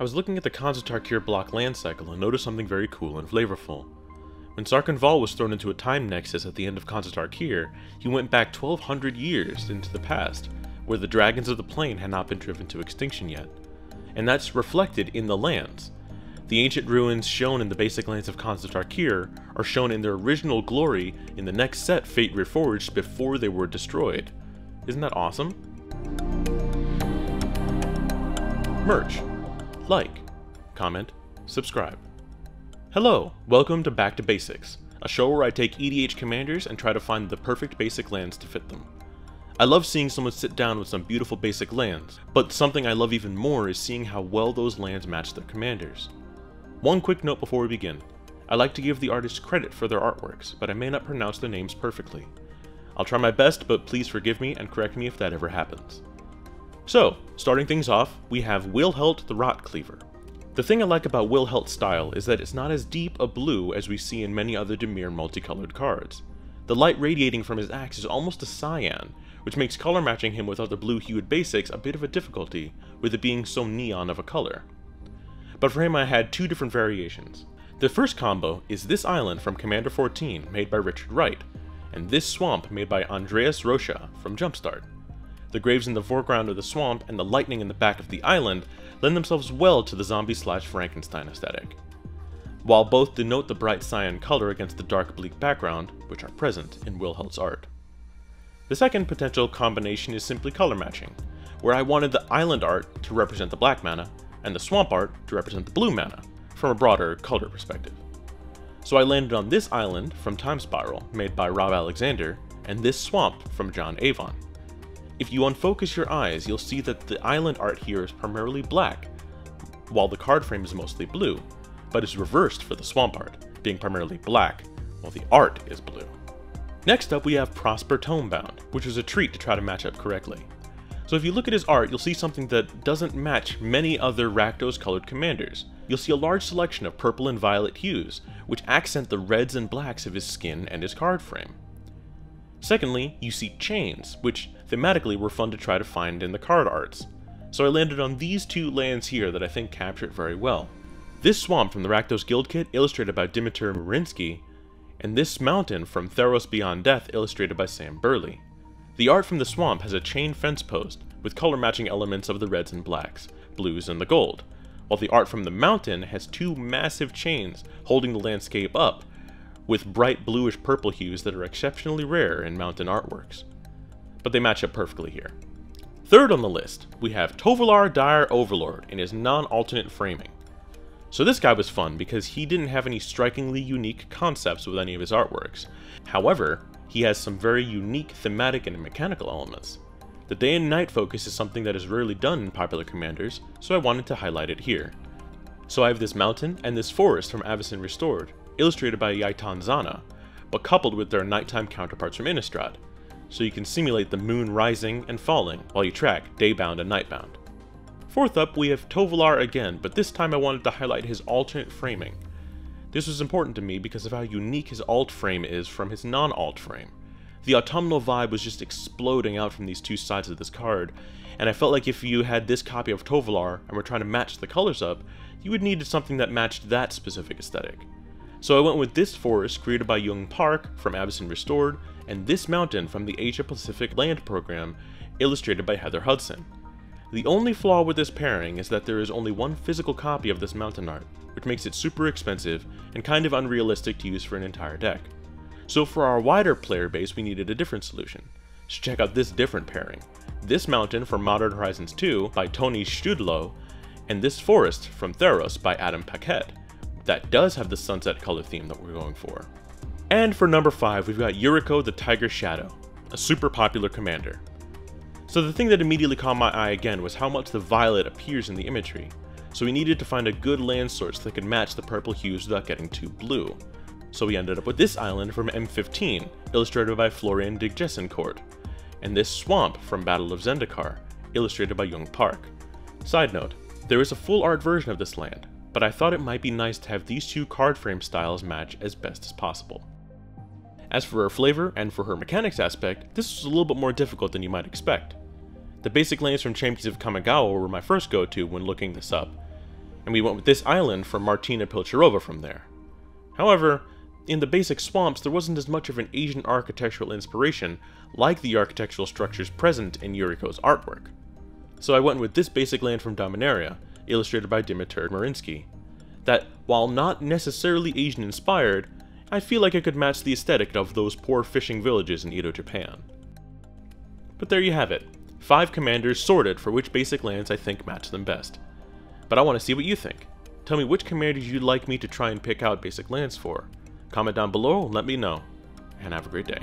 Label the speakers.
Speaker 1: I was looking at the Khans of Tarkir block land cycle and noticed something very cool and flavorful. When Sarkhan Vol was thrown into a time nexus at the end of Khans of Tarkir, he went back 1200 years into the past, where the dragons of the plane had not been driven to extinction yet. And that's reflected in the lands. The ancient ruins shown in the basic lands of Khans of Tarkir are shown in their original glory in the next set Fate Reforged before they were destroyed. Isn't that awesome? Merch. Like, comment, subscribe. Hello, welcome to Back to Basics, a show where I take EDH commanders and try to find the perfect basic lands to fit them. I love seeing someone sit down with some beautiful basic lands, but something I love even more is seeing how well those lands match their commanders. One quick note before we begin. I like to give the artists credit for their artworks, but I may not pronounce their names perfectly. I'll try my best, but please forgive me and correct me if that ever happens. So, starting things off, we have Wilhelt the Rot Cleaver. The thing I like about Wilhelt's style is that it's not as deep a blue as we see in many other Dimir multicolored cards. The light radiating from his axe is almost a cyan, which makes color matching him with other blue-hued basics a bit of a difficulty, with it being so neon of a color. But for him I had two different variations. The first combo is this island from Commander 14, made by Richard Wright, and this swamp made by Andreas Rocha from Jumpstart. The graves in the foreground of the swamp and the lightning in the back of the island lend themselves well to the zombie slash Frankenstein aesthetic. While both denote the bright cyan color against the dark bleak background, which are present in Wilhelt's art. The second potential combination is simply color matching, where I wanted the island art to represent the black mana, and the swamp art to represent the blue mana, from a broader color perspective. So I landed on this island from Time Spiral, made by Rob Alexander, and this swamp from John Avon. If you unfocus your eyes, you'll see that the island art here is primarily black, while the card frame is mostly blue, but is reversed for the swamp art, being primarily black, while the art is blue. Next up we have Prosper Tome-Bound, which was a treat to try to match up correctly. So if you look at his art, you'll see something that doesn't match many other Rakdos colored commanders. You'll see a large selection of purple and violet hues, which accent the reds and blacks of his skin and his card frame. Secondly, you see chains, which thematically were fun to try to find in the card arts. So I landed on these two lands here that I think capture it very well. This swamp from the Rakdos Guild Kit, illustrated by Dimitar Marinski, and this mountain from Theros Beyond Death, illustrated by Sam Burley. The art from the swamp has a chain fence post, with color matching elements of the reds and blacks, blues and the gold, while the art from the mountain has two massive chains holding the landscape up, with bright bluish purple hues that are exceptionally rare in mountain artworks. But they match up perfectly here. Third on the list, we have Tovolar Dire Overlord in his non-alternate framing. So this guy was fun because he didn't have any strikingly unique concepts with any of his artworks. However, he has some very unique thematic and mechanical elements. The day and night focus is something that is rarely done in popular commanders, so I wanted to highlight it here. So I have this mountain and this forest from Avacyn Restored, illustrated by Eytan Zana, but coupled with their nighttime counterparts from Innistrad, so you can simulate the moon rising and falling while you track daybound and nightbound. Fourth up, we have Tovolar again, but this time I wanted to highlight his alternate framing. This was important to me because of how unique his alt frame is from his non-alt frame. The autumnal vibe was just exploding out from these two sides of this card, and I felt like if you had this copy of Tovolar and were trying to match the colors up, you would need something that matched that specific aesthetic. So I went with this forest created by Jung Park from Avacyn Restored, and this mountain from the Asia Pacific Land Program, illustrated by Heather Hudson. The only flaw with this pairing is that there is only one physical copy of this mountain art, which makes it super expensive and kind of unrealistic to use for an entire deck. So for our wider player base we needed a different solution. So check out this different pairing. This mountain from Modern Horizons 2 by Tony Szczudlo, and this forest from Theros by Adam Paquette that does have the sunset color theme that we're going for. And for number 5, we've got Yuriko the Tiger Shadow, a super popular commander. So the thing that immediately caught my eye again was how much the violet appears in the imagery, so we needed to find a good land source that could match the purple hues without getting too blue. So we ended up with this island from M15, illustrated by Florian de Gesincourt, and this swamp from Battle of Zendikar, illustrated by Jung Park. Side note, there is a full art version of this land, but I thought it might be nice to have these two card frame styles match as best as possible. As for her flavor and for her mechanics aspect, this was a little bit more difficult than you might expect. The basic lands from Champions of Kamigawa were my first go-to when looking this up, and we went with this island from Martina Pilcerova from there. However, in the basic swamps, there wasn't as much of an Asian architectural inspiration like the architectural structures present in Yuriko's artwork. So I went with this basic land from Dominaria, illustrated by Dimitar Marinski, that, while not necessarily Asian inspired, I feel like it could match the aesthetic of those poor fishing villages in Edo, Japan. But there you have it, 5 commanders sorted for which basic lands I think match them best. But I want to see what you think. Tell me which commanders you'd like me to try and pick out basic lands for. Comment down below and let me know. And have a great day.